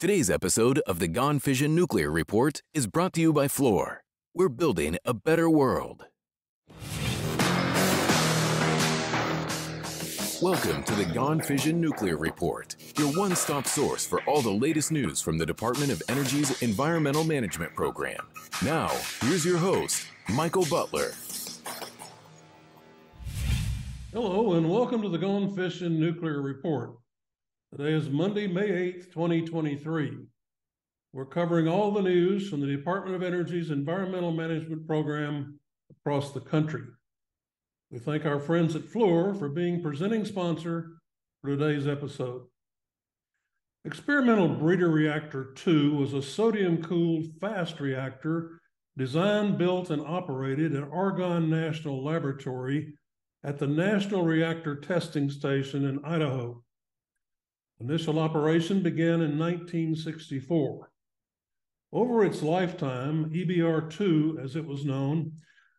Today's episode of the Gone Fission Nuclear Report is brought to you by Fluor. We're building a better world. Welcome to the Gone Fission Nuclear Report, your one stop source for all the latest news from the Department of Energy's Environmental Management Program. Now, here's your host, Michael Butler. Hello, and welcome to the Gone Fission Nuclear Report. Today is Monday, May 8th, 2023. We're covering all the news from the Department of Energy's Environmental Management Program across the country. We thank our friends at Fluor for being presenting sponsor for today's episode. Experimental Breeder Reactor 2 was a sodium cooled fast reactor designed, built, and operated at Argonne National Laboratory at the National Reactor Testing Station in Idaho. Initial operation began in 1964. Over its lifetime, EBR-2, as it was known,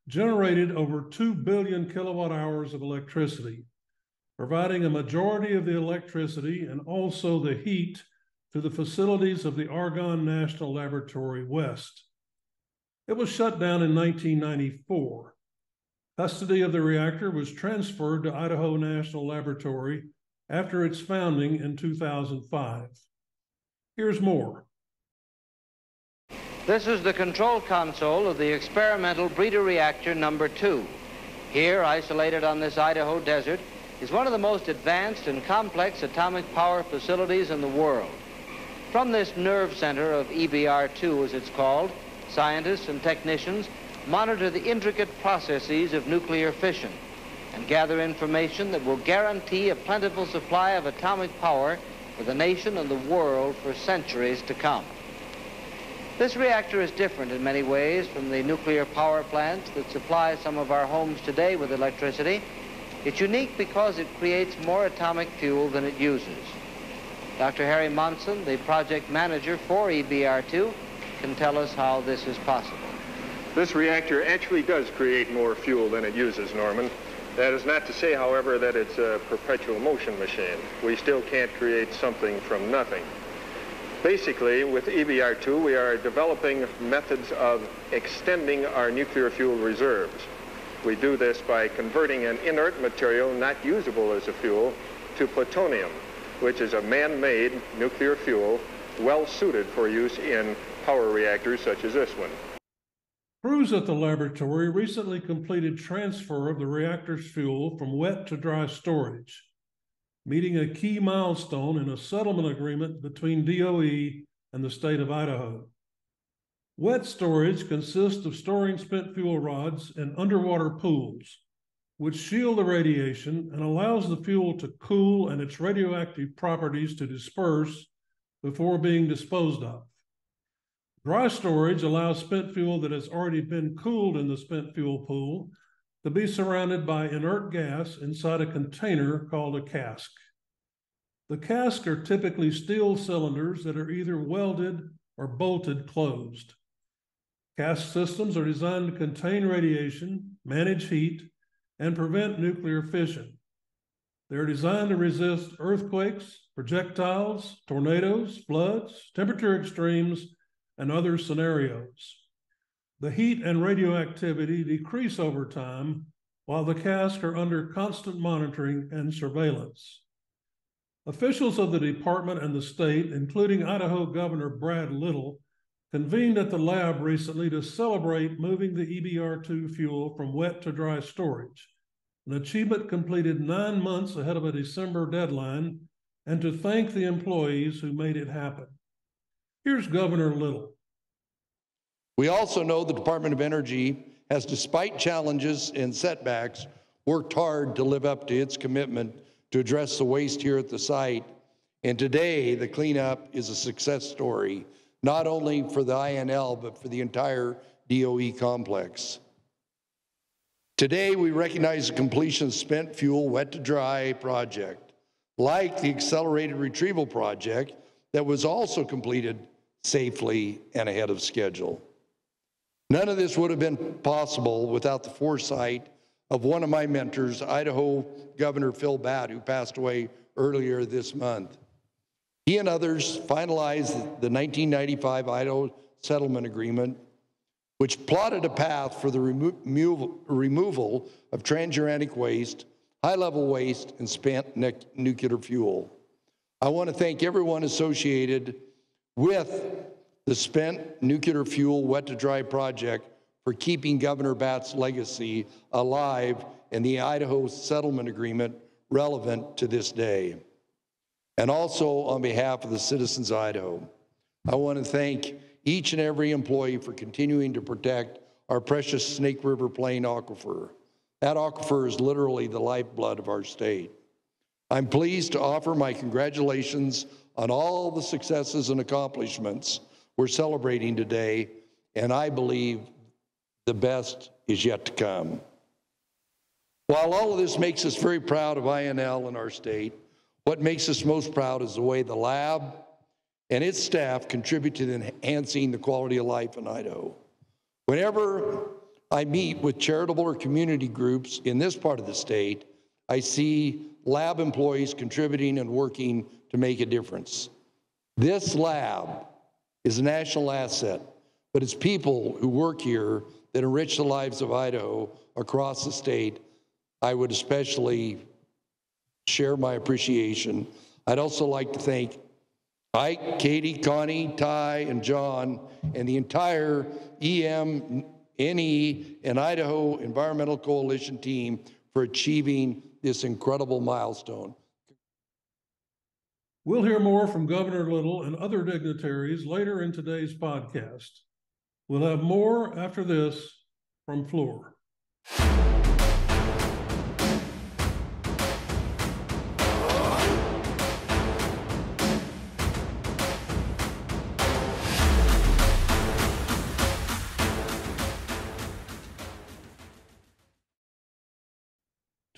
generated over 2 billion kilowatt hours of electricity, providing a majority of the electricity and also the heat to the facilities of the Argonne National Laboratory West. It was shut down in 1994. Custody of the reactor was transferred to Idaho National Laboratory after its founding in 2005. Here's more. This is the control console of the experimental breeder reactor number two. Here, isolated on this Idaho desert, is one of the most advanced and complex atomic power facilities in the world. From this nerve center of EBR-2, as it's called, scientists and technicians monitor the intricate processes of nuclear fission and gather information that will guarantee a plentiful supply of atomic power for the nation and the world for centuries to come. This reactor is different in many ways from the nuclear power plants that supply some of our homes today with electricity. It's unique because it creates more atomic fuel than it uses. Dr. Harry Monson, the project manager for EBR-2, can tell us how this is possible. This reactor actually does create more fuel than it uses, Norman. That is not to say, however, that it's a perpetual motion machine. We still can't create something from nothing. Basically, with EBR-2, we are developing methods of extending our nuclear fuel reserves. We do this by converting an inert material not usable as a fuel to plutonium, which is a man-made nuclear fuel well suited for use in power reactors such as this one. Crews at the laboratory recently completed transfer of the reactor's fuel from wet to dry storage, meeting a key milestone in a settlement agreement between DOE and the state of Idaho. Wet storage consists of storing spent fuel rods in underwater pools, which shield the radiation and allows the fuel to cool and its radioactive properties to disperse before being disposed of. Dry storage allows spent fuel that has already been cooled in the spent fuel pool to be surrounded by inert gas inside a container called a cask. The casks are typically steel cylinders that are either welded or bolted closed. Cask systems are designed to contain radiation, manage heat, and prevent nuclear fission. They're designed to resist earthquakes, projectiles, tornadoes, floods, temperature extremes, and other scenarios. The heat and radioactivity decrease over time while the casks are under constant monitoring and surveillance. Officials of the department and the state, including Idaho Governor Brad Little, convened at the lab recently to celebrate moving the EBR2 fuel from wet to dry storage, an achievement completed nine months ahead of a December deadline, and to thank the employees who made it happen. Here's Governor Little. We also know the Department of Energy has, despite challenges and setbacks, worked hard to live up to its commitment to address the waste here at the site. And today, the cleanup is a success story, not only for the INL, but for the entire DOE complex. Today, we recognize the completion of spent fuel wet to dry project, like the accelerated retrieval project that was also completed safely and ahead of schedule. None of this would have been possible without the foresight of one of my mentors, Idaho Governor Phil Batt, who passed away earlier this month. He and others finalized the 1995 Idaho Settlement Agreement, which plotted a path for the remo removal of transuranic waste, high level waste, and spent nuclear fuel. I want to thank everyone associated with the spent nuclear fuel wet to dry project for keeping Governor Batt's legacy alive and the Idaho Settlement Agreement relevant to this day. And also on behalf of the citizens of Idaho, I want to thank each and every employee for continuing to protect our precious Snake River Plain aquifer. That aquifer is literally the lifeblood of our state. I'm pleased to offer my congratulations on all the successes and accomplishments we're celebrating today, and I believe the best is yet to come. While all of this makes us very proud of INL and our state, what makes us most proud is the way the lab and its staff contribute to enhancing the quality of life in Idaho. Whenever I meet with charitable or community groups in this part of the state, I see lab employees contributing and working to make a difference. This lab is a national asset, but it's people who work here that enrich the lives of Idaho across the state. I would especially share my appreciation. I'd also like to thank Ike, Katie, Connie, Ty, and John, and the entire EM, NE, and Idaho Environmental Coalition team for achieving this incredible milestone. We'll hear more from Governor Little and other dignitaries later in today's podcast. We'll have more after this from Fluor.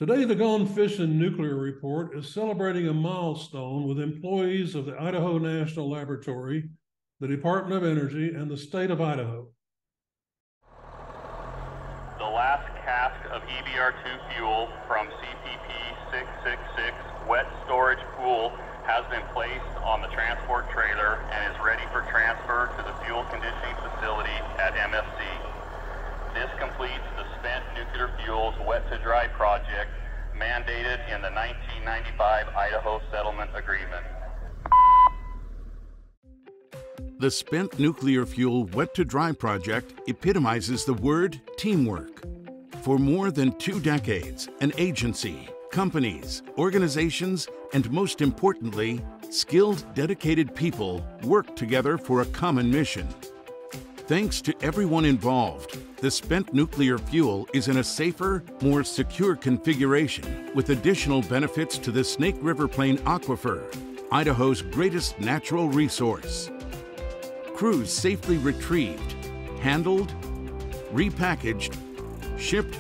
Today, the Gone Fission Nuclear Report is celebrating a milestone with employees of the Idaho National Laboratory, the Department of Energy, and the state of Idaho. The last cask of EBR2 fuel from CPP 666 wet storage pool has been placed on the transport trailer and is ready for transfer to the fuel conditioning facility at MFC. This completes wet to dry project mandated in the 1995 Idaho Settlement Agreement. The Spent Nuclear Fuel Wet to Dry project epitomizes the word teamwork. For more than two decades, an agency, companies, organizations, and most importantly, skilled, dedicated people work together for a common mission. Thanks to everyone involved, the spent nuclear fuel is in a safer, more secure configuration with additional benefits to the Snake River Plain aquifer, Idaho's greatest natural resource. Crews safely retrieved, handled, repackaged, shipped,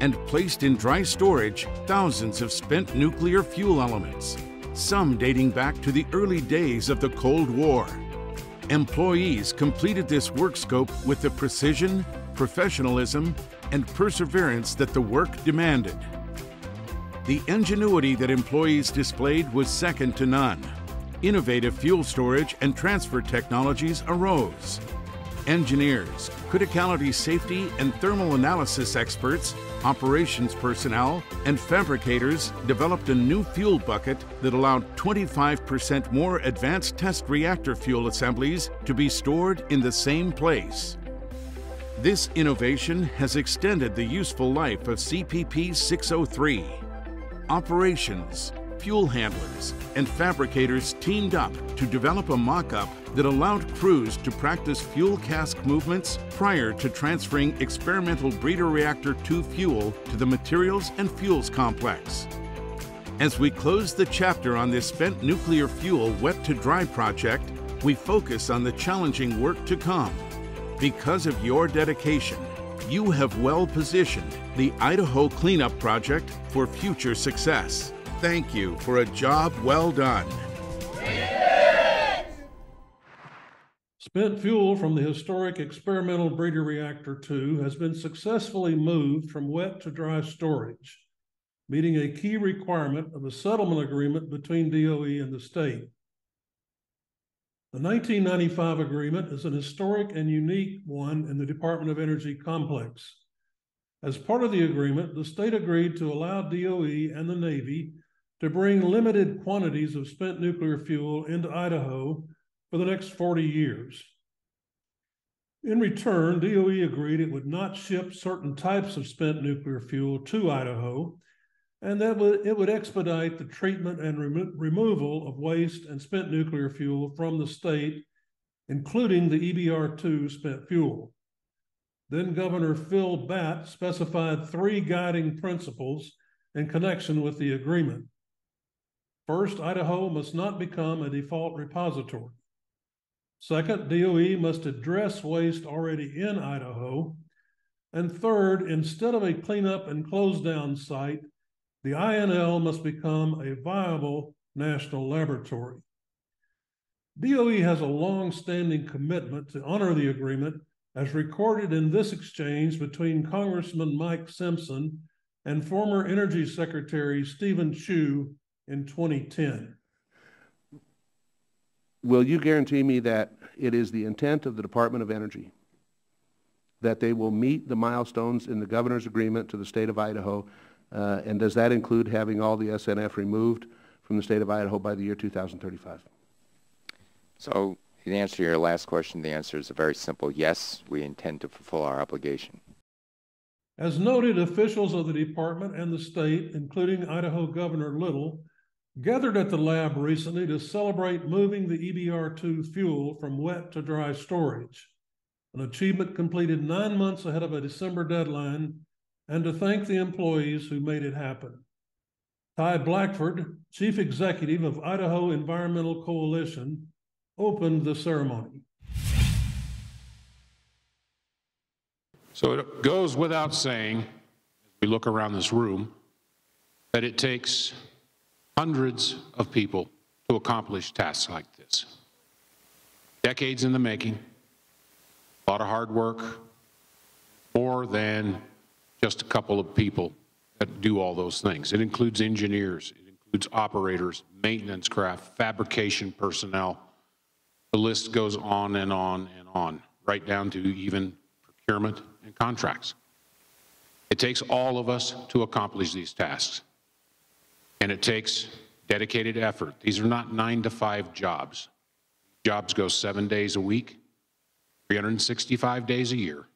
and placed in dry storage thousands of spent nuclear fuel elements, some dating back to the early days of the Cold War. Employees completed this work scope with the precision, professionalism, and perseverance that the work demanded. The ingenuity that employees displayed was second to none. Innovative fuel storage and transfer technologies arose. Engineers, criticality safety and thermal analysis experts operations personnel, and fabricators developed a new fuel bucket that allowed 25% more advanced test reactor fuel assemblies to be stored in the same place. This innovation has extended the useful life of CPP 603. Operations, fuel handlers, and fabricators teamed up to develop a mock-up that allowed crews to practice fuel cask movements prior to transferring experimental breeder reactor 2 fuel to the materials and fuels complex. As we close the chapter on this spent nuclear fuel wet to dry project, we focus on the challenging work to come. Because of your dedication, you have well positioned the Idaho Cleanup Project for future success. Thank you for a job well done. Spent fuel from the historic experimental breeder reactor 2 has been successfully moved from wet to dry storage, meeting a key requirement of the settlement agreement between DOE and the state. The 1995 agreement is an historic and unique one in the Department of Energy complex. As part of the agreement, the state agreed to allow DOE and the Navy to bring limited quantities of spent nuclear fuel into Idaho for the next 40 years. In return, DOE agreed it would not ship certain types of spent nuclear fuel to Idaho, and that it would expedite the treatment and remo removal of waste and spent nuclear fuel from the state, including the EBR-2 spent fuel. Then Governor Phil Batt specified three guiding principles in connection with the agreement. First, Idaho must not become a default repository. Second, DOE must address waste already in Idaho. And third, instead of a cleanup and close down site, the INL must become a viable national laboratory. DOE has a long standing commitment to honor the agreement as recorded in this exchange between Congressman Mike Simpson and former Energy Secretary Steven Chu in 2010. Will you guarantee me that it is the intent of the Department of Energy that they will meet the milestones in the governor's agreement to the state of Idaho, uh, and does that include having all the SNF removed from the state of Idaho by the year 2035? So, in answer to your last question, the answer is a very simple yes, we intend to fulfill our obligation. As noted, officials of the department and the state, including Idaho Governor Little, gathered at the lab recently to celebrate moving the EBR2 fuel from wet to dry storage, an achievement completed nine months ahead of a December deadline, and to thank the employees who made it happen. Ty Blackford, Chief Executive of Idaho Environmental Coalition, opened the ceremony. So it goes without saying, as we look around this room, that it takes hundreds of people to accomplish tasks like this. Decades in the making, a lot of hard work, more than just a couple of people that do all those things. It includes engineers, it includes operators, maintenance craft, fabrication personnel. The list goes on and on and on, right down to even procurement and contracts. It takes all of us to accomplish these tasks. And it takes dedicated effort. These are not nine to five jobs. Jobs go seven days a week, 365 days a year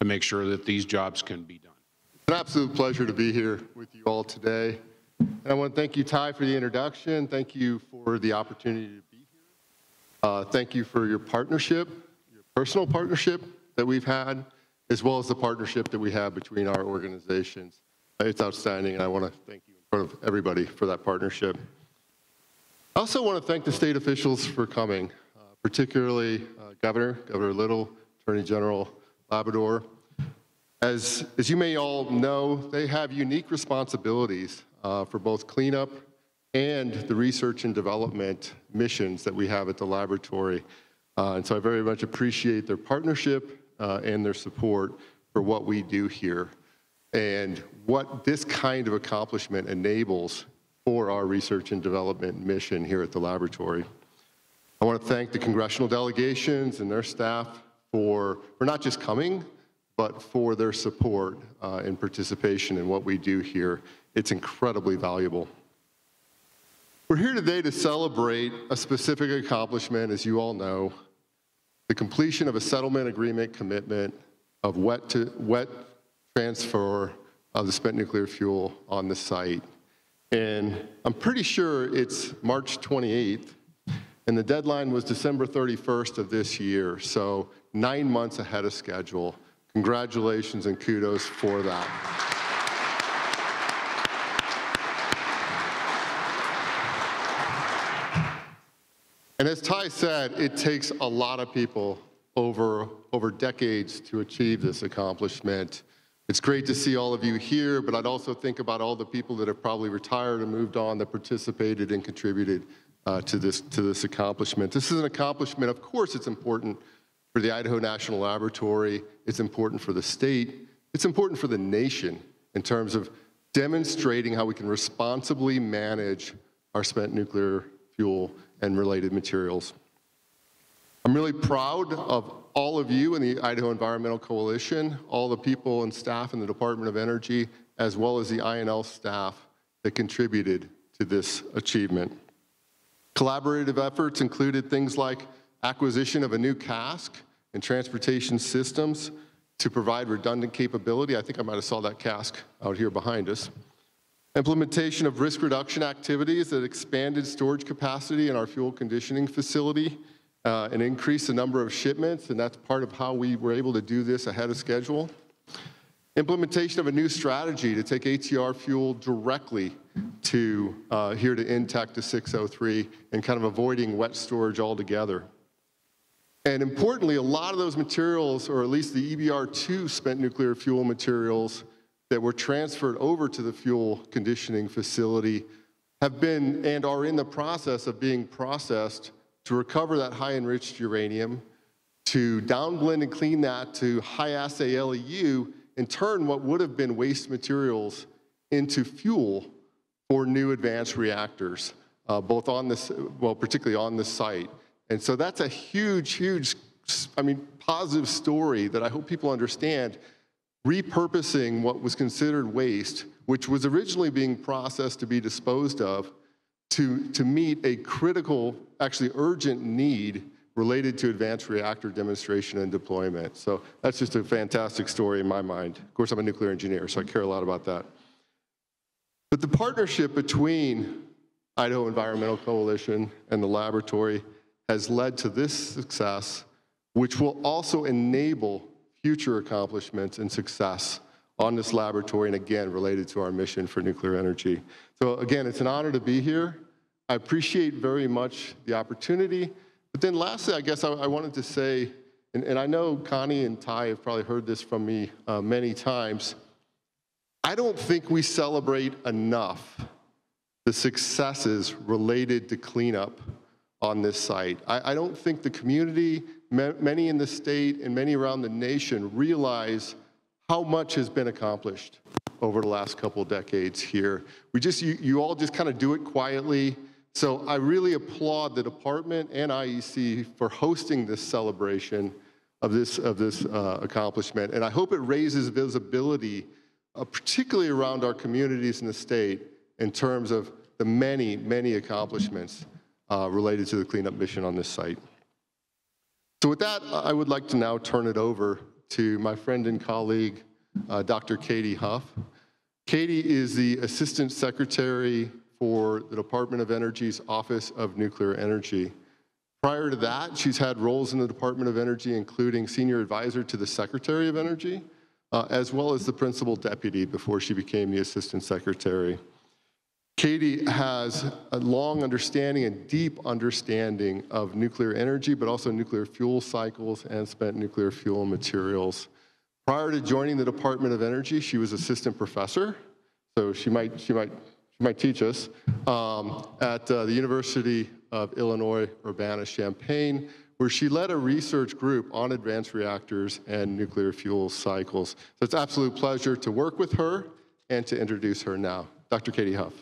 to make sure that these jobs can be done. It's an absolute pleasure to be here with you all today. And I want to thank you, Ty, for the introduction. Thank you for the opportunity to be here. Uh, thank you for your partnership, your personal partnership that we've had, as well as the partnership that we have between our organizations. It's outstanding, and I want to thank you of everybody for that partnership. I also want to thank the state officials for coming, uh, particularly uh, Governor, Governor Little, Attorney General Labrador. As, as you may all know, they have unique responsibilities uh, for both cleanup and the research and development missions that we have at the laboratory. Uh, and so I very much appreciate their partnership uh, and their support for what we do here and what this kind of accomplishment enables for our research and development mission here at the laboratory. I want to thank the congressional delegations and their staff for, for not just coming, but for their support uh, and participation in what we do here. It's incredibly valuable. We're here today to celebrate a specific accomplishment, as you all know, the completion of a settlement agreement commitment of wet, to, wet transfer of the spent nuclear fuel on the site. And I'm pretty sure it's March 28th, and the deadline was December 31st of this year, so nine months ahead of schedule. Congratulations and kudos for that. And as Ty said, it takes a lot of people over, over decades to achieve this accomplishment. It's great to see all of you here, but I'd also think about all the people that have probably retired and moved on that participated and contributed uh, to, this, to this accomplishment. This is an accomplishment, of course, it's important for the Idaho National Laboratory, it's important for the state, it's important for the nation in terms of demonstrating how we can responsibly manage our spent nuclear fuel and related materials. I'm really proud of all of you in the Idaho Environmental Coalition, all the people and staff in the Department of Energy, as well as the INL staff that contributed to this achievement. Collaborative efforts included things like acquisition of a new cask and transportation systems to provide redundant capability. I think I might have saw that cask out here behind us. Implementation of risk reduction activities that expanded storage capacity in our fuel conditioning facility uh, and increase the number of shipments, and that's part of how we were able to do this ahead of schedule. Implementation of a new strategy to take ATR fuel directly to uh, here to INTEC to 603 and kind of avoiding wet storage altogether. And importantly, a lot of those materials, or at least the EBR2 spent nuclear fuel materials that were transferred over to the fuel conditioning facility, have been and are in the process of being processed to recover that high enriched uranium, to downblend and clean that to high assay LEU, and turn what would have been waste materials into fuel for new advanced reactors, uh, both on this, well, particularly on the site. And so that's a huge, huge, I mean, positive story that I hope people understand. Repurposing what was considered waste, which was originally being processed to be disposed of, to, to meet a critical, actually urgent need related to advanced reactor demonstration and deployment. So that's just a fantastic story in my mind. Of course, I'm a nuclear engineer, so I care a lot about that. But the partnership between Idaho Environmental Coalition and the laboratory has led to this success, which will also enable future accomplishments and success on this laboratory, and again, related to our mission for nuclear energy. So again, it's an honor to be here. I appreciate very much the opportunity. But then lastly, I guess I, I wanted to say, and, and, I know Connie and Ty have probably heard this from me uh, many times, I don't think we celebrate enough the successes related to cleanup on this site. I, I don't think the community, many in the state and many around the nation realize how much has been accomplished over the last couple decades here. We just, you, you all just kind of do it quietly. So I really applaud the department and IEC for hosting this celebration of this, of this uh, accomplishment. And I hope it raises visibility, uh, particularly around our communities in the state, in terms of the many, many accomplishments uh, related to the cleanup mission on this site. So with that, I would like to now turn it over to my friend and colleague, uh, Dr. Katie Huff. Katie is the Assistant Secretary for the Department of Energy's Office of Nuclear Energy. Prior to that, she's had roles in the Department of Energy, including Senior Advisor to the Secretary of Energy, uh, as well as the Principal Deputy before she became the Assistant Secretary. Katie has a long understanding and deep understanding of nuclear energy, but also nuclear fuel cycles and spent nuclear fuel materials. Prior to joining the Department of Energy, she was assistant professor, so she might, she might, she might teach us, um, at uh, the University of Illinois Urbana-Champaign, where she led a research group on advanced reactors and nuclear fuel cycles. So it's absolute pleasure to work with her and to introduce her now. Dr. Katie Huff.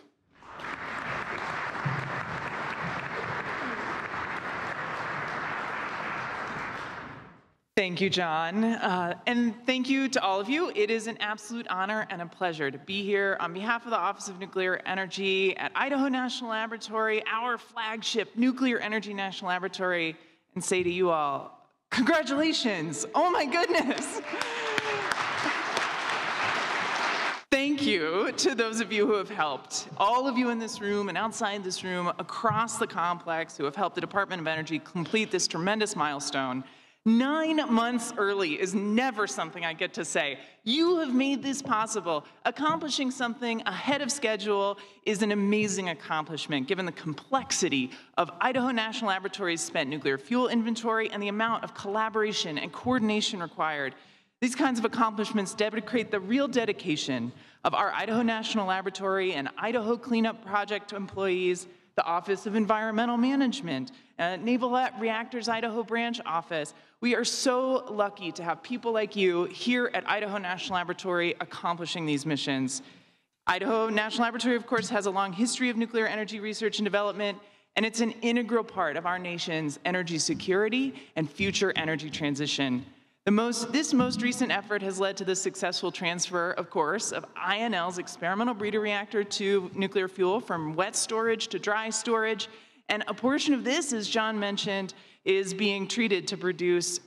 Thank you, John. Uh, and thank you to all of you. It is an absolute honor and a pleasure to be here on behalf of the Office of Nuclear Energy at Idaho National Laboratory, our flagship Nuclear Energy National Laboratory, and say to you all, congratulations. Oh my goodness. Thank you to those of you who have helped, all of you in this room and outside this room, across the complex, who have helped the Department of Energy complete this tremendous milestone. Nine months early is never something I get to say. You have made this possible. Accomplishing something ahead of schedule is an amazing accomplishment given the complexity of Idaho National Laboratory's spent nuclear fuel inventory and the amount of collaboration and coordination required. These kinds of accomplishments demonstrate the real dedication of our Idaho National Laboratory and Idaho Cleanup Project employees the Office of Environmental Management, uh, Naval Reactors Idaho Branch Office. We are so lucky to have people like you here at Idaho National Laboratory accomplishing these missions. Idaho National Laboratory, of course, has a long history of nuclear energy research and development, and it's an integral part of our nation's energy security and future energy transition. Most, this most recent effort has led to the successful transfer, of course, of INL's experimental breeder reactor 2 nuclear fuel from wet storage to dry storage. And a portion of this, as John mentioned, is being treated to produce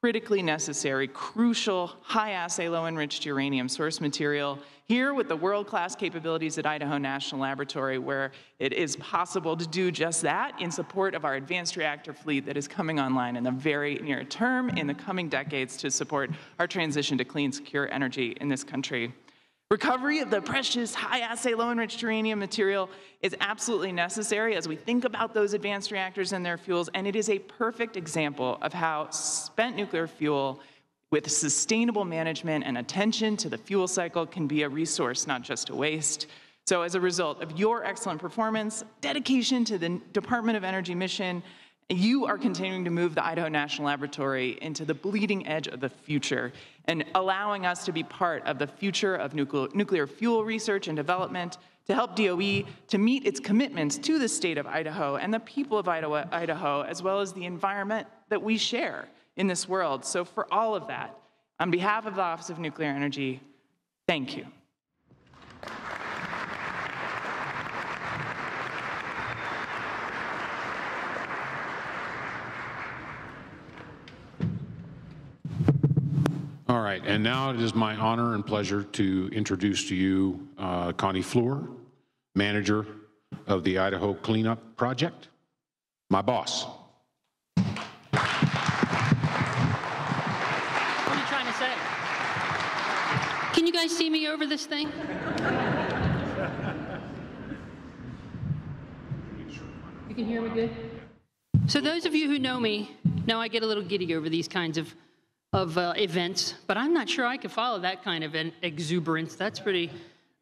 critically necessary, crucial, high-assay, low-enriched uranium source material here with the world-class capabilities at Idaho National Laboratory where it is possible to do just that in support of our advanced reactor fleet that is coming online in the very near term, in the coming decades to support our transition to clean, secure energy in this country. Recovery of the precious high-assay, low-enriched uranium material is absolutely necessary as we think about those advanced reactors and their fuels, and it is a perfect example of how spent nuclear fuel with sustainable management and attention to the fuel cycle can be a resource, not just a waste. So as a result of your excellent performance, dedication to the Department of Energy mission, you are continuing to move the Idaho National Laboratory into the bleeding edge of the future and allowing us to be part of the future of nuclear fuel research and development to help DOE to meet its commitments to the state of Idaho and the people of Idaho, Idaho, as well as the environment that we share in this world. So for all of that, on behalf of the Office of Nuclear Energy, thank you. All right, and now it is my honor and pleasure to introduce to you uh, Connie Flohr, manager of the Idaho Cleanup Project, my boss. What are you trying to say? Can you guys see me over this thing? You can hear me good? So those of you who know me know I get a little giddy over these kinds of of uh, events, but I'm not sure I could follow that kind of an exuberance. That's pretty,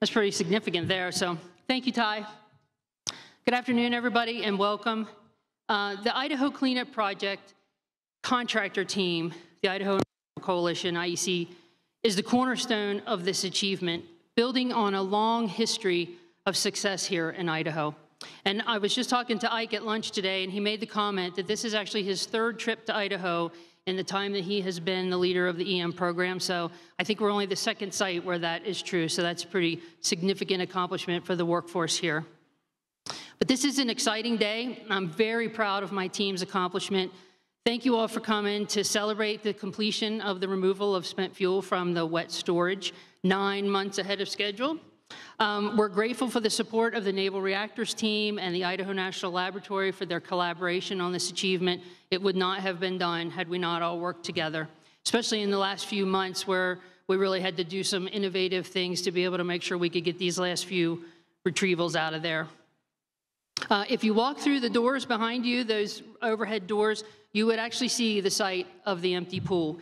that's pretty significant there. So thank you, Ty. Good afternoon, everybody, and welcome. Uh, the Idaho Cleanup Project contractor team, the Idaho Coalition, IEC, is the cornerstone of this achievement, building on a long history of success here in Idaho. And I was just talking to Ike at lunch today, and he made the comment that this is actually his third trip to Idaho in the time that he has been the leader of the EM program. So I think we're only the second site where that is true. So that's a pretty significant accomplishment for the workforce here. But this is an exciting day. I'm very proud of my team's accomplishment. Thank you all for coming to celebrate the completion of the removal of spent fuel from the wet storage nine months ahead of schedule. Um, we're grateful for the support of the Naval Reactors team and the Idaho National Laboratory for their collaboration on this achievement. It would not have been done had we not all worked together, especially in the last few months where we really had to do some innovative things to be able to make sure we could get these last few retrievals out of there. Uh, if you walk through the doors behind you, those overhead doors, you would actually see the site of the empty pool.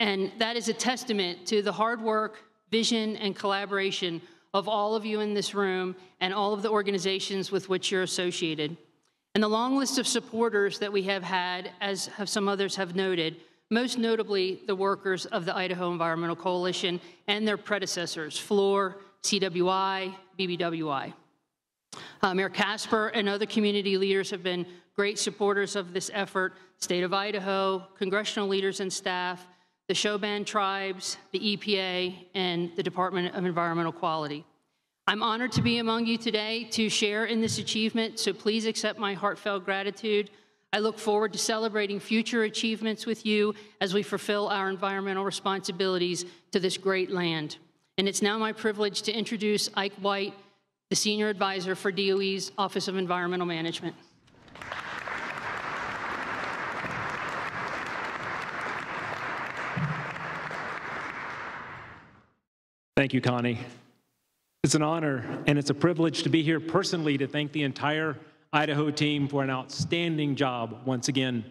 And that is a testament to the hard work, vision, and collaboration of all of you in this room and all of the organizations with which you're associated. And the long list of supporters that we have had, as have some others have noted, most notably the workers of the Idaho Environmental Coalition and their predecessors, Fluor, CWI, BBWI. Uh, Mayor Casper and other community leaders have been great supporters of this effort. State of Idaho, congressional leaders and staff, the Sho-Ban tribes, the EPA, and the Department of Environmental Quality. I'm honored to be among you today to share in this achievement, so please accept my heartfelt gratitude. I look forward to celebrating future achievements with you as we fulfill our environmental responsibilities to this great land. And it's now my privilege to introduce Ike White, the Senior Advisor for DOE's Office of Environmental Management. Thank you, Connie. It's an honor and it's a privilege to be here personally to thank the entire Idaho team for an outstanding job once again.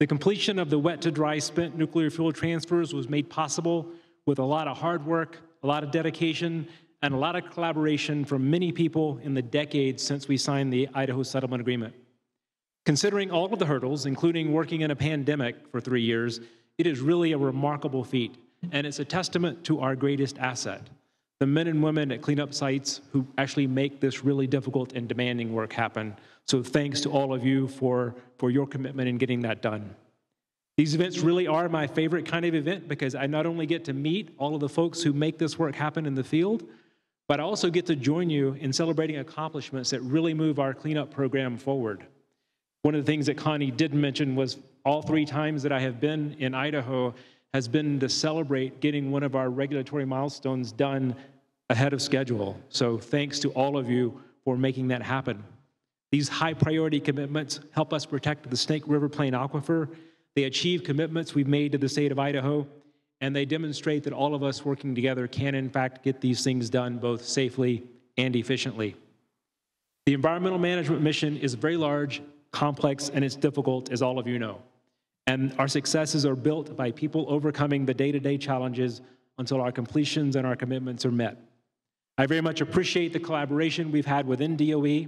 The completion of the wet to dry spent nuclear fuel transfers was made possible with a lot of hard work, a lot of dedication, and a lot of collaboration from many people in the decades since we signed the Idaho Settlement Agreement. Considering all of the hurdles, including working in a pandemic for three years, it is really a remarkable feat and it's a testament to our greatest asset, the men and women at cleanup sites who actually make this really difficult and demanding work happen. So thanks to all of you for, for your commitment in getting that done. These events really are my favorite kind of event because I not only get to meet all of the folks who make this work happen in the field, but I also get to join you in celebrating accomplishments that really move our cleanup program forward. One of the things that Connie did mention was all three times that I have been in Idaho has been to celebrate getting one of our regulatory milestones done ahead of schedule. So thanks to all of you for making that happen. These high priority commitments help us protect the Snake River Plain Aquifer. They achieve commitments we've made to the state of Idaho, and they demonstrate that all of us working together can, in fact, get these things done both safely and efficiently. The environmental management mission is very large, complex, and it's difficult, as all of you know. And our successes are built by people overcoming the day to day challenges until our completions and our commitments are met. I very much appreciate the collaboration we've had within DOE.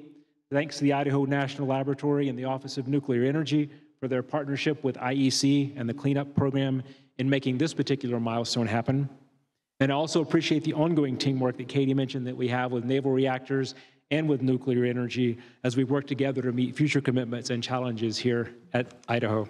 Thanks to the Idaho National Laboratory and the Office of Nuclear Energy for their partnership with IEC and the cleanup program in making this particular milestone happen. And I also appreciate the ongoing teamwork that Katie mentioned that we have with naval reactors and with nuclear energy as we work together to meet future commitments and challenges here at Idaho.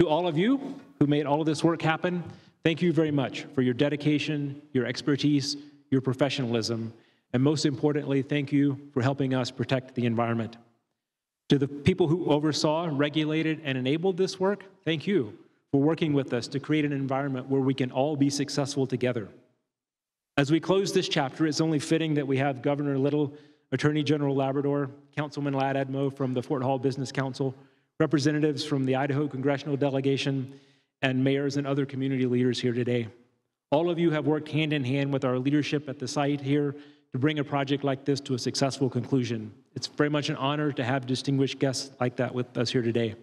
To all of you who made all of this work happen, Thank you very much for your dedication, your expertise, your professionalism, and most importantly, thank you for helping us protect the environment. To the people who oversaw, regulated, and enabled this work, thank you for working with us to create an environment where we can all be successful together. As we close this chapter, it's only fitting that we have Governor Little, Attorney General Labrador, Councilman Ladd Edmo from the Fort Hall Business Council, representatives from the Idaho Congressional Delegation, and mayors and other community leaders here today. All of you have worked hand in hand with our leadership at the site here to bring a project like this to a successful conclusion. It's very much an honor to have distinguished guests like that with us here today.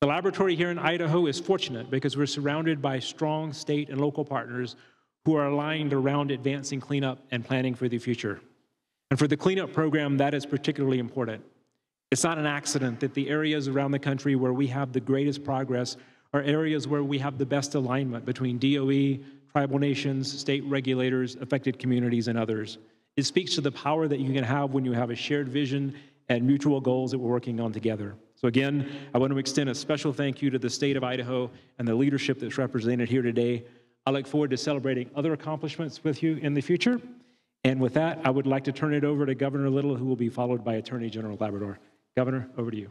The laboratory here in Idaho is fortunate because we're surrounded by strong state and local partners who are aligned around advancing cleanup and planning for the future. And for the cleanup program, that is particularly important. It's not an accident that the areas around the country where we have the greatest progress are areas where we have the best alignment between DOE, tribal nations, state regulators, affected communities, and others. It speaks to the power that you can have when you have a shared vision and mutual goals that we're working on together. So again, I want to extend a special thank you to the state of Idaho and the leadership that's represented here today. I look forward to celebrating other accomplishments with you in the future. And with that, I would like to turn it over to Governor Little, who will be followed by Attorney General Labrador. Governor, over to you.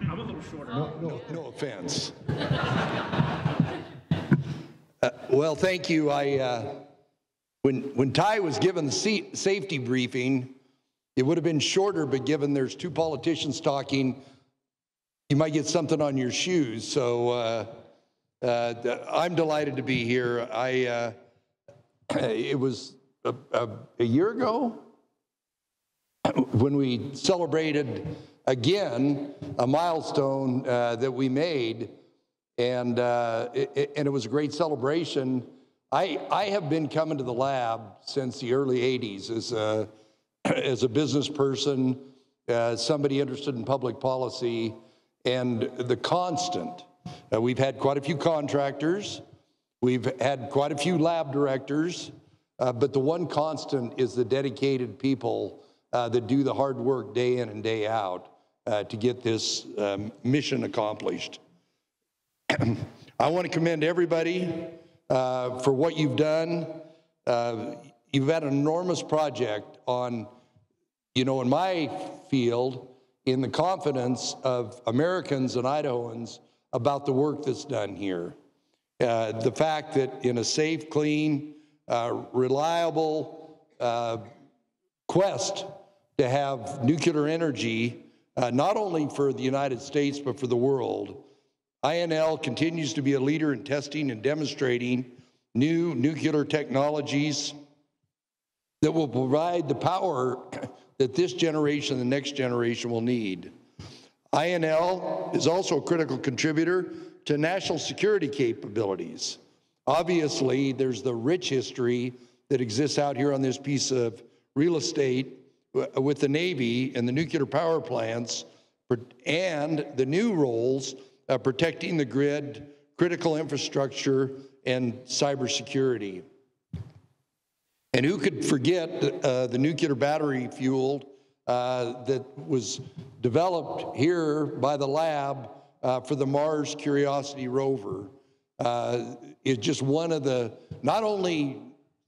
I'm a little shorter. No offense. uh, well, thank you. I, uh, when, when Ty was given the seat, safety briefing, it would have been shorter, but given there's two politicians talking, you might get something on your shoes. So uh, uh I'm delighted to be here. I, uh, it was a, a, a year ago when we celebrated again a milestone uh, that we made, and uh, it, and it was a great celebration. I I have been coming to the lab since the early '80s as a as a business person, uh, somebody interested in public policy, and the constant. Uh, we've had quite a few contractors, we've had quite a few lab directors, uh, but the one constant is the dedicated people uh, that do the hard work day in and day out uh, to get this um, mission accomplished. I want to commend everybody uh, for what you've done. Uh, you've had an enormous project on, you know, in my field, in the confidence of Americans and Idahoans about the work that's done here. Uh, the fact that in a safe, clean, uh, reliable uh, quest to have nuclear energy uh, not only for the United States, but for the world. INL continues to be a leader in testing and demonstrating new nuclear technologies that will provide the power that this generation the next generation will need. INL is also a critical contributor to national security capabilities. Obviously, there's the rich history that exists out here on this piece of real estate with the Navy and the nuclear power plants and the new roles of protecting the grid, critical infrastructure, and cybersecurity. And who could forget uh, the nuclear battery fueled uh, that was developed here by the lab uh, for the Mars Curiosity rover? Uh, is just one of the, not only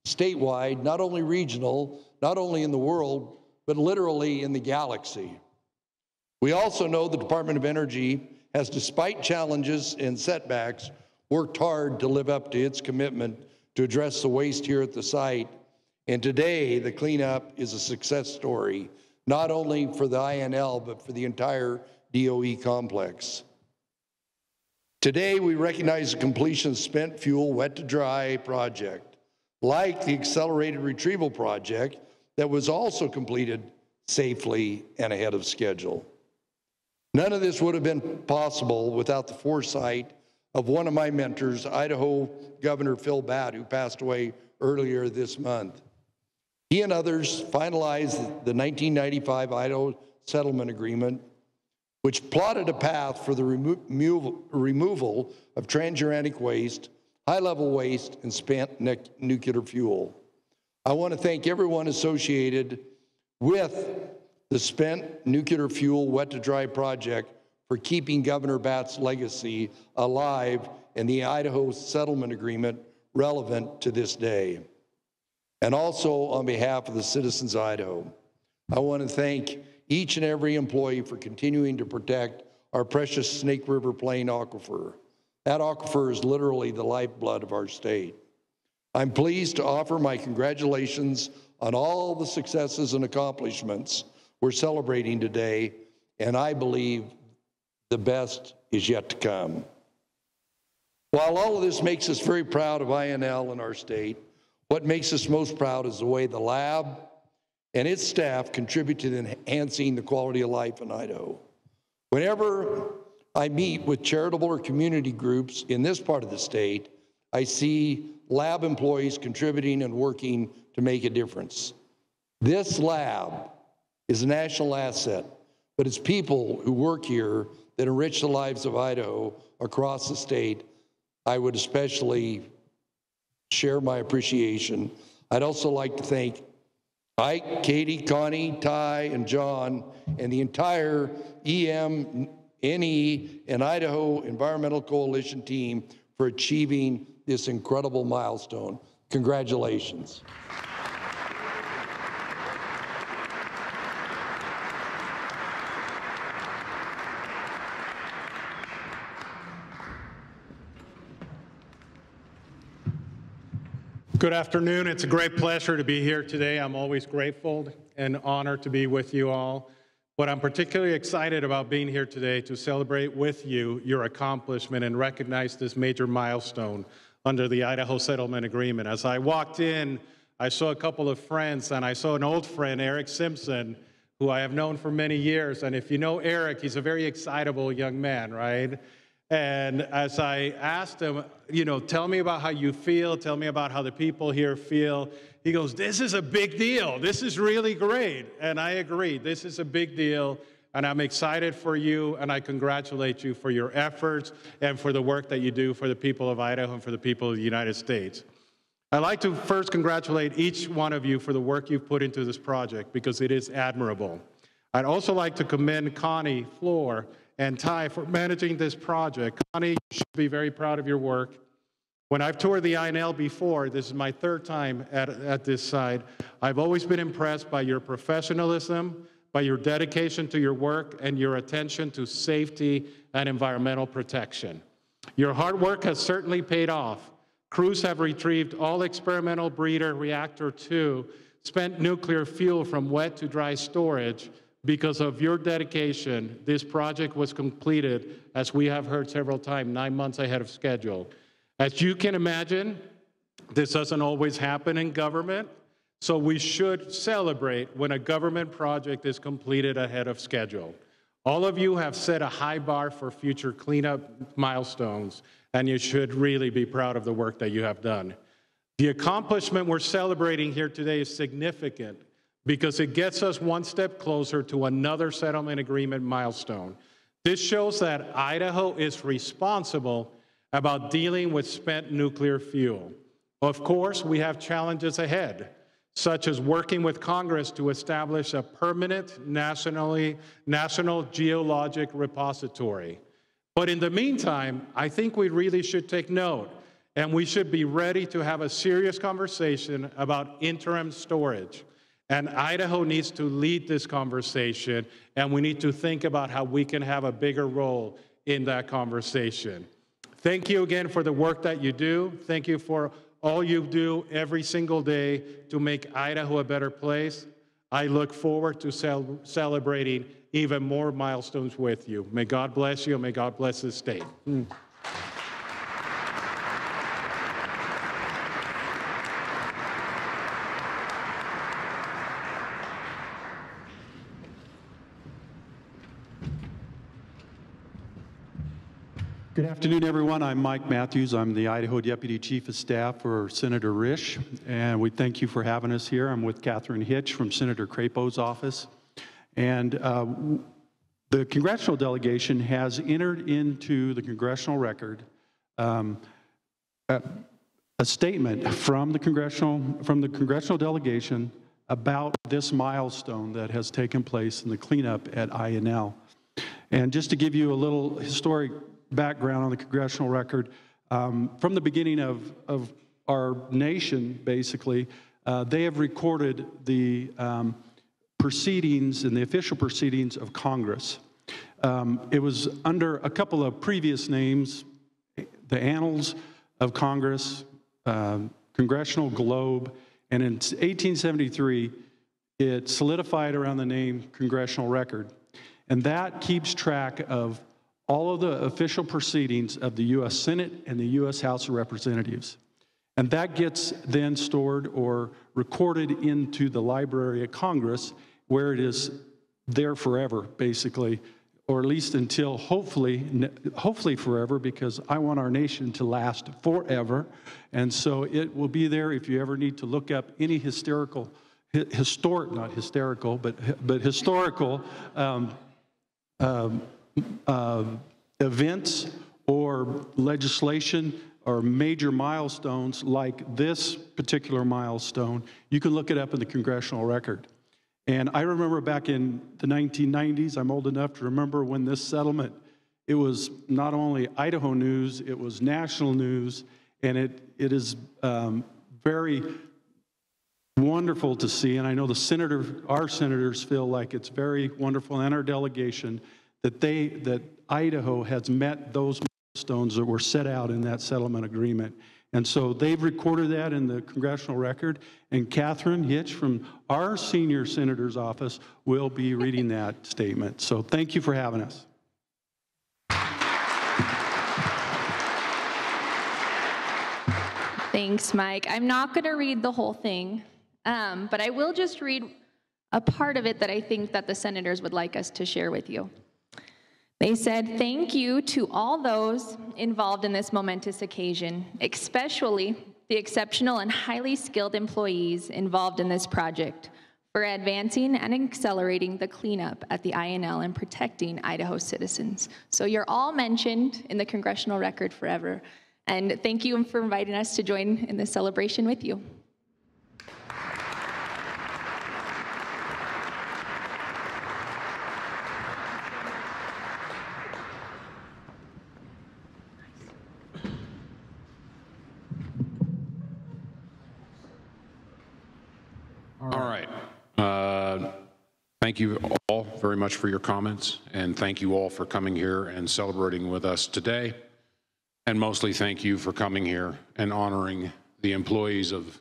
statewide, not only regional, not only in the world, but literally in the galaxy. We also know the Department of Energy has, despite challenges and setbacks, worked hard to live up to its commitment to address the waste here at the site. And today, the cleanup is a success story, not only for the INL, but for the entire DOE complex. Today, we recognize the completion of spent fuel wet to dry project, like the accelerated retrieval project that was also completed safely and ahead of schedule. None of this would have been possible without the foresight of one of my mentors, Idaho Governor Phil Batt, who passed away earlier this month. He and others finalized the 1995 Idaho Settlement Agreement, which plotted a path for the remo removal of transuranic waste, high level waste, and spent nuclear fuel. I want to thank everyone associated with the spent nuclear fuel wet to dry project for keeping Governor Batt's legacy alive and the Idaho settlement agreement relevant to this day. And also on behalf of the citizens of Idaho, I want to thank each and every employee for continuing to protect our precious Snake River Plain aquifer. That aquifer is literally the lifeblood of our state. I'm pleased to offer my congratulations on all the successes and accomplishments we're celebrating today, and I believe the best is yet to come. While all of this makes us very proud of INL and our state, what makes us most proud is the way the lab and its staff contribute to enhancing the quality of life in Idaho. Whenever I meet with charitable or community groups in this part of the state, I see lab employees contributing and working to make a difference. This lab is a national asset, but it's people who work here that enrich the lives of Idaho across the state. I would especially share my appreciation. I'd also like to thank Ike, Katie, Connie, Ty, and John, and the entire EM, NE, and Idaho Environmental Coalition team for achieving this incredible milestone. Congratulations. Good afternoon. It's a great pleasure to be here today. I'm always grateful and honored to be with you all. But I'm particularly excited about being here today to celebrate with you your accomplishment and recognize this major milestone under the Idaho Settlement Agreement. As I walked in, I saw a couple of friends, and I saw an old friend, Eric Simpson, who I have known for many years. And if you know Eric, he's a very excitable young man, right? And as I asked him, you know, tell me about how you feel, tell me about how the people here feel, he goes, This is a big deal. This is really great. And I agree, this is a big deal. And I'm excited for you, and I congratulate you for your efforts and for the work that you do for the people of Idaho and for the people of the United States. I'd like to first congratulate each one of you for the work you've put into this project because it is admirable. I'd also like to commend Connie Flohr and Ty for managing this project. Connie, you should be very proud of your work. When I've toured the INL before, this is my third time at, at this site, I've always been impressed by your professionalism, by your dedication to your work, and your attention to safety and environmental protection. Your hard work has certainly paid off. Crews have retrieved all experimental breeder reactor 2 spent nuclear fuel from wet to dry storage because of your dedication, this project was completed, as we have heard several times, nine months ahead of schedule. As you can imagine, this doesn't always happen in government, so we should celebrate when a government project is completed ahead of schedule. All of you have set a high bar for future cleanup milestones, and you should really be proud of the work that you have done. The accomplishment we're celebrating here today is significant because it gets us one step closer to another settlement agreement milestone. This shows that Idaho is responsible about dealing with spent nuclear fuel. Of course, we have challenges ahead, such as working with Congress to establish a permanent nationally, national geologic repository. But in the meantime, I think we really should take note and we should be ready to have a serious conversation about interim storage. And Idaho needs to lead this conversation, and we need to think about how we can have a bigger role in that conversation. Thank you again for the work that you do. Thank you for all you do every single day to make Idaho a better place. I look forward to cel celebrating even more milestones with you. May God bless you. and May God bless this state. Mm. Good afternoon, everyone. I'm Mike Matthews. I'm the Idaho Deputy Chief of Staff for Senator Risch, and we thank you for having us here. I'm with Catherine Hitch from Senator Crapo's office. And uh, the congressional delegation has entered into the congressional record um, a, a statement from the congressional from the congressional delegation about this milestone that has taken place in the cleanup at INL. And just to give you a little historic background on the congressional record. Um, from the beginning of, of our nation, basically, uh, they have recorded the um, proceedings and the official proceedings of Congress. Um, it was under a couple of previous names, the Annals of Congress, uh, Congressional Globe, and in 1873, it solidified around the name Congressional Record. And that keeps track of all of the official proceedings of the U.S. Senate and the U.S. House of Representatives. And that gets then stored or recorded into the Library of Congress, where it is there forever, basically, or at least until hopefully, hopefully forever, because I want our nation to last forever. And so it will be there if you ever need to look up any hysterical, historic, not hysterical, but, but historical um, um, uh, events or legislation or major milestones like this particular milestone, you can look it up in the congressional record. And I remember back in the 1990s, I'm old enough to remember when this settlement, it was not only Idaho news, it was national news, and it, it is um, very wonderful to see. And I know the senator, our senators feel like it's very wonderful, and our delegation, that they that Idaho has met those milestones that were set out in that settlement agreement. And so they've recorded that in the congressional record, and Catherine Hitch from our senior senator's office will be reading that statement. So thank you for having us. Thanks, Mike. I'm not going to read the whole thing, um, but I will just read a part of it that I think that the senators would like us to share with you. They said, Thank you to all those involved in this momentous occasion, especially the exceptional and highly skilled employees involved in this project for advancing and accelerating the cleanup at the INL and protecting Idaho citizens. So you're all mentioned in the congressional record forever. And thank you for inviting us to join in this celebration with you. Thank you all very much for your comments, and thank you all for coming here and celebrating with us today. And mostly thank you for coming here and honoring the employees of,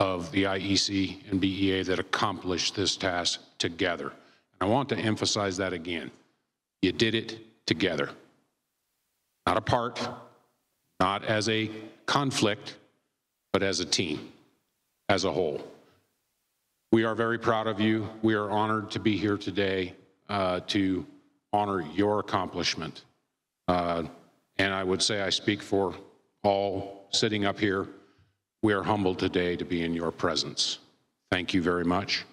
of the IEC and BEA that accomplished this task together. And I want to emphasize that again. You did it together, not apart, not as a conflict, but as a team, as a whole. We are very proud of you. We are honored to be here today uh, to honor your accomplishment. Uh, and I would say I speak for all sitting up here. We are humbled today to be in your presence. Thank you very much.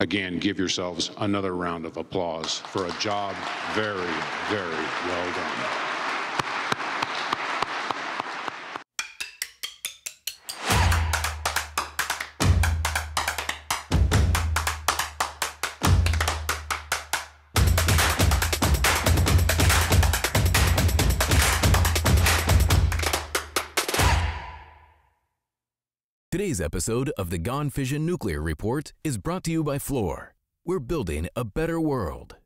again, give yourselves another round of applause for a job very, very well done. Today's episode of the Gone Fission Nuclear Report is brought to you by Fluor. We're building a better world.